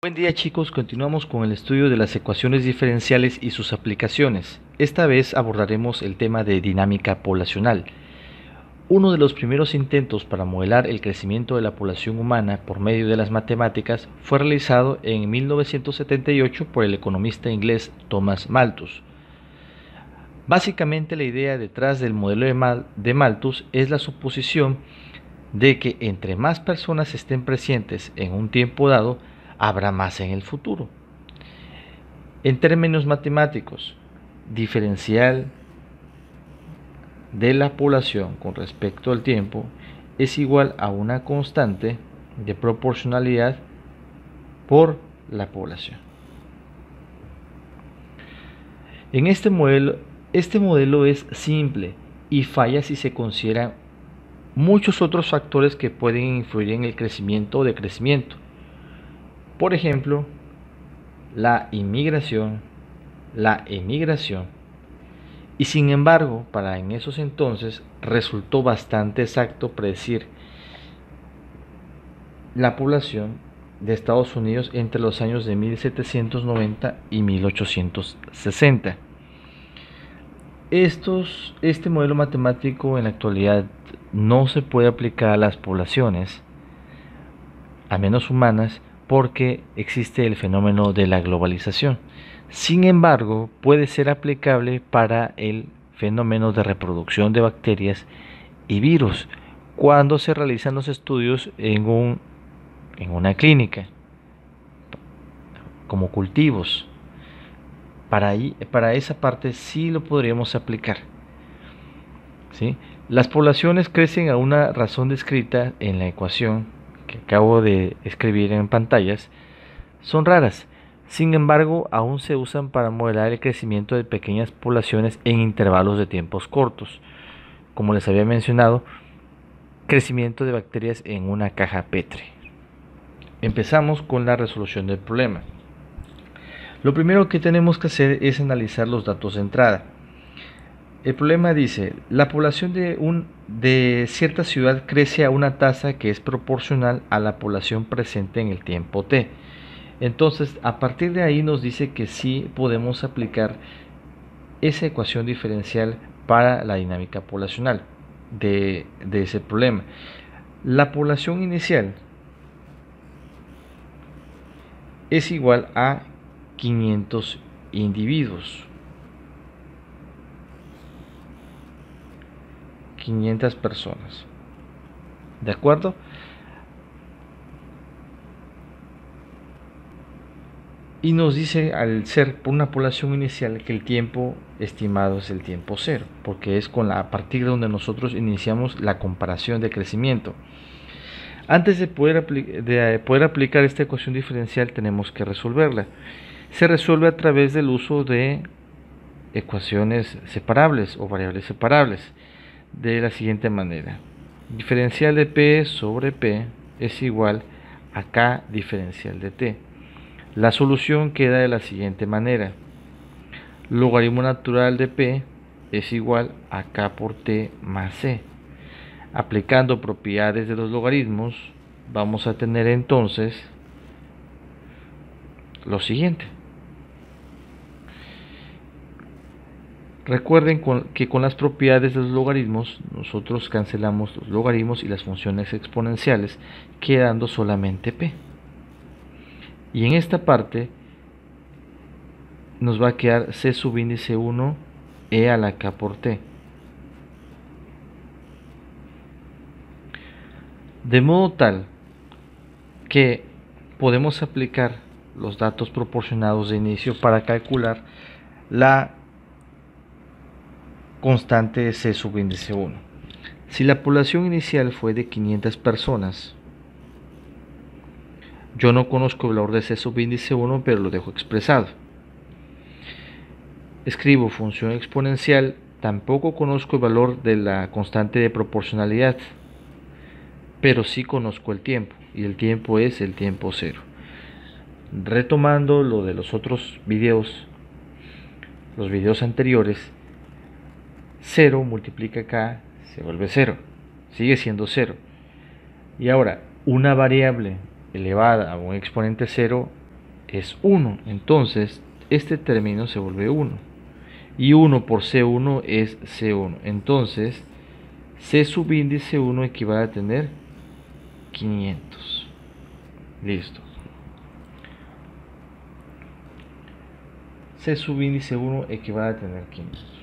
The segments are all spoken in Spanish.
Buen día chicos, continuamos con el estudio de las ecuaciones diferenciales y sus aplicaciones. Esta vez abordaremos el tema de dinámica poblacional. Uno de los primeros intentos para modelar el crecimiento de la población humana por medio de las matemáticas fue realizado en 1978 por el economista inglés Thomas Malthus. Básicamente la idea detrás del modelo de, Malthus es la suposición de que entre más personas estén presentes en un tiempo dado, habrá más en el futuro. En términos matemáticos, diferencial de la población con respecto al tiempo es igual a una constante de proporcionalidad por la población. En este modelo, este modelo es simple y falla si se consideran muchos otros factores que pueden influir en el crecimiento o decrecimiento por ejemplo, la inmigración, la emigración. Y sin embargo, para en esos entonces resultó bastante exacto predecir la población de Estados Unidos entre los años de 1790 y 1860. Estos, este modelo matemático en la actualidad no se puede aplicar a las poblaciones, a menos humanas, porque existe el fenómeno de la globalización. Sin embargo, puede ser aplicable para el fenómeno de reproducción de bacterias y virus cuando se realizan los estudios en, un, en una clínica, como cultivos. Para, ahí, para esa parte sí lo podríamos aplicar. ¿sí? Las poblaciones crecen a una razón descrita en la ecuación que acabo de escribir en pantallas son raras. Sin embargo, aún se usan para modelar el crecimiento de pequeñas poblaciones en intervalos de tiempos cortos. Como les había mencionado, crecimiento de bacterias en una caja Petri. Empezamos con la resolución del problema. Lo primero que tenemos que hacer es analizar los datos de entrada. El problema dice, la población de, un, de cierta ciudad crece a una tasa que es proporcional a la población presente en el tiempo t. Entonces, a partir de ahí nos dice que sí podemos aplicar esa ecuación diferencial para la dinámica poblacional de, de ese problema. La población inicial es igual a 500 individuos. 500 personas. ¿De acuerdo? Y nos dice al ser por una población inicial que el tiempo estimado es el tiempo cero, porque es con la, a partir de donde nosotros iniciamos la comparación de crecimiento. Antes de poder, de poder aplicar esta ecuación diferencial tenemos que resolverla. Se resuelve a través del uso de ecuaciones separables o variables separables de la siguiente manera. Diferencial de P sobre P es igual a K diferencial de T. La solución queda de la siguiente manera. Logaritmo natural de P es igual a K por T más C. Aplicando propiedades de los logaritmos, vamos a tener entonces lo siguiente. Recuerden que con las propiedades de los logaritmos nosotros cancelamos los logaritmos y las funciones exponenciales quedando solamente p. Y en esta parte nos va a quedar c subíndice 1 e a la k por t. De modo tal que podemos aplicar los datos proporcionados de inicio para calcular la constante C subíndice 1. Si la población inicial fue de 500 personas, yo no conozco el valor de C subíndice 1, pero lo dejo expresado. Escribo función exponencial, tampoco conozco el valor de la constante de proporcionalidad, pero sí conozco el tiempo, y el tiempo es el tiempo cero. Retomando lo de los otros videos, los videos anteriores, 0 multiplica acá, se vuelve 0. Sigue siendo 0. Y ahora, una variable elevada a un exponente 0 es 1. Entonces, este término se vuelve 1. Y 1 por C1 es C1. Entonces, C subíndice 1 equivale a tener 500. Listo. C subíndice 1 equivale a tener 500.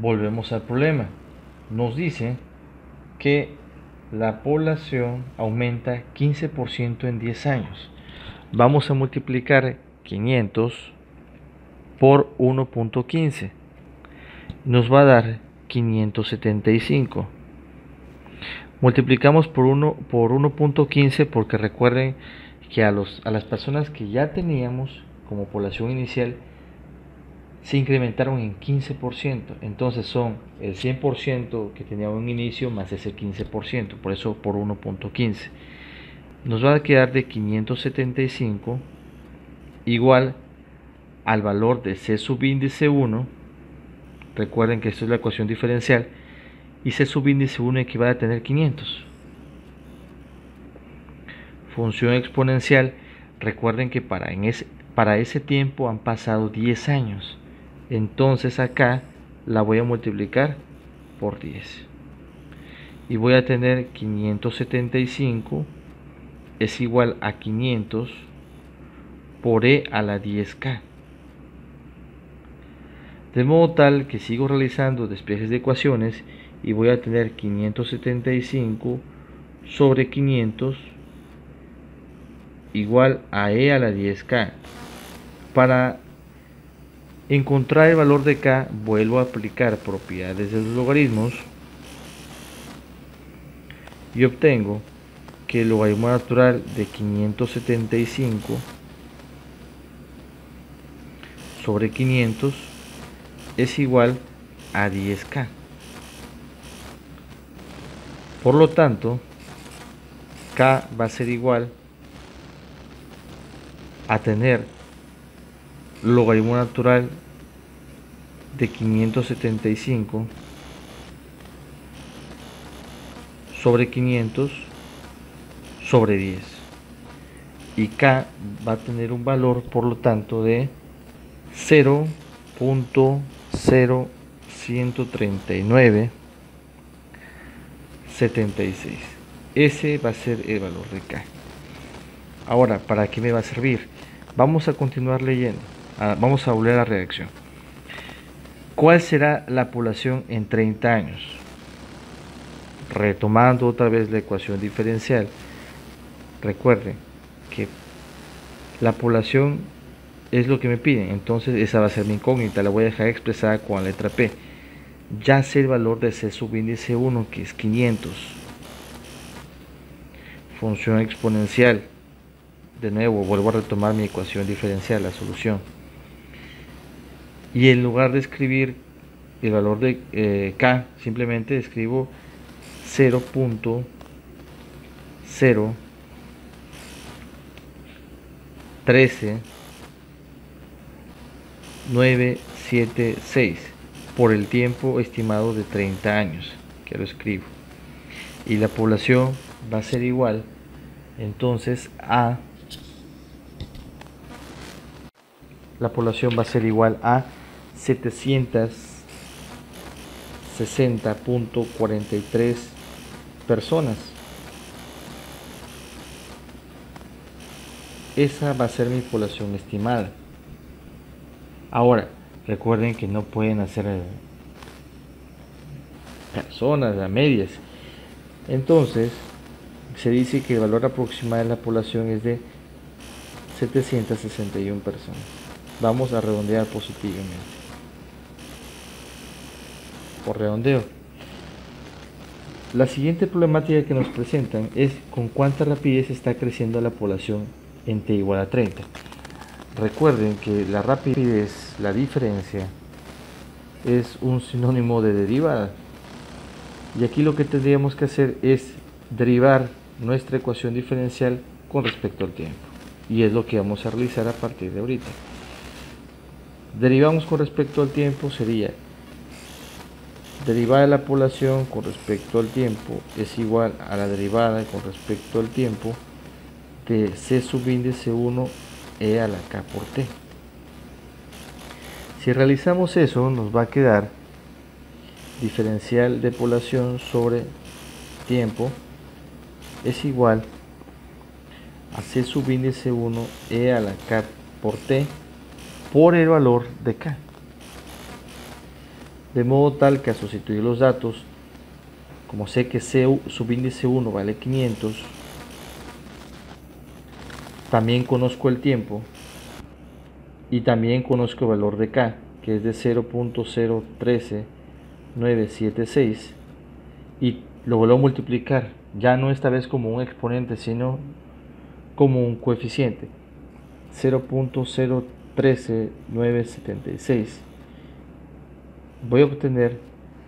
Volvemos al problema. Nos dice que la población aumenta 15% en 10 años. Vamos a multiplicar 500 por 1.15. Nos va a dar 575. Multiplicamos por 1 por 1.15 porque recuerden que a, los, a las personas que ya teníamos como población inicial se incrementaron en 15%. Entonces son el 100% que tenía un inicio más ese 15%, por eso por 1.15. Nos va a quedar de 575 igual al valor de C subíndice 1. Recuerden que esto es la ecuación diferencial. Y C subíndice 1 equivale a tener 500. Función exponencial. Recuerden que para, en ese, para ese tiempo han pasado 10 años entonces acá la voy a multiplicar por 10 y voy a tener 575 es igual a 500 por e a la 10k de modo tal que sigo realizando despejes de ecuaciones y voy a tener 575 sobre 500 igual a e a la 10k para encontrar el valor de k, vuelvo a aplicar propiedades de los logaritmos y obtengo que el logaritmo natural de 575 sobre 500 es igual a 10k. Por lo tanto, k va a ser igual a tener logaritmo natural de 575 sobre 500 sobre 10 y k va a tener un valor por lo tanto de 0.0139 76 ese va a ser el valor de k. Ahora para qué me va a servir vamos a continuar leyendo ah, vamos a volver a la redacción ¿Cuál será la población en 30 años? Retomando otra vez la ecuación diferencial, recuerden que la población es lo que me piden, entonces esa va a ser mi incógnita, la voy a dejar expresada con la letra P. Ya sé el valor de C subíndice 1, que es 500. Función exponencial. De nuevo, vuelvo a retomar mi ecuación diferencial, la solución y en lugar de escribir el valor de eh, k simplemente escribo 0.0 13 976 por el tiempo estimado de 30 años que lo escribo. Y la población va a ser igual entonces a la población va a ser igual a 760.43 personas. Esa va a ser mi población estimada. Ahora, recuerden que no pueden hacer eh, personas a medias. Entonces, se dice que el valor aproximado de la población es de 761 personas. Vamos a redondear positivamente por redondeo. La siguiente problemática que nos presentan es con cuánta rapidez está creciendo la población en t igual a 30. Recuerden que la rapidez, la diferencia, es un sinónimo de derivada. Y aquí lo que tendríamos que hacer es derivar nuestra ecuación diferencial con respecto al tiempo. Y es lo que vamos a realizar a partir de ahorita. Derivamos con respecto al tiempo sería derivada de la población con respecto al tiempo es igual a la derivada con respecto al tiempo de C subíndice 1 E a la K por T. Si realizamos eso, nos va a quedar diferencial de población sobre tiempo es igual a C subíndice 1 E a la K por T por el valor de K. De modo tal que a sustituir los datos, como sé que subíndice 1 vale 500, también conozco el tiempo y también conozco el valor de K, que es de 0.013976 y lo vuelvo a multiplicar, ya no esta vez como un exponente, sino como un coeficiente, 0.013976. Voy a obtener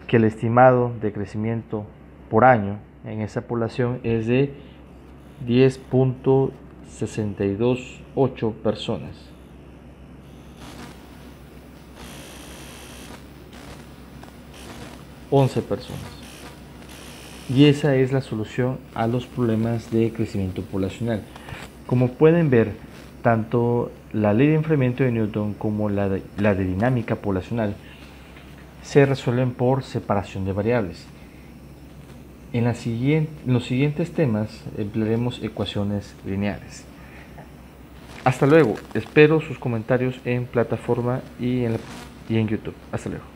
que el estimado de crecimiento por año en esa población es de 10.628 personas. ...11 personas. Y esa es la solución a los problemas de crecimiento poblacional. Como pueden ver, tanto la ley de enfriamiento de Newton como la la de dinámica poblacional se resuelven por separación de variables. En, los siguientes temas emplearemos ecuaciones lineales. Hasta luego, espero sus comentarios en plataforma y en, y en YouTube. Hasta luego.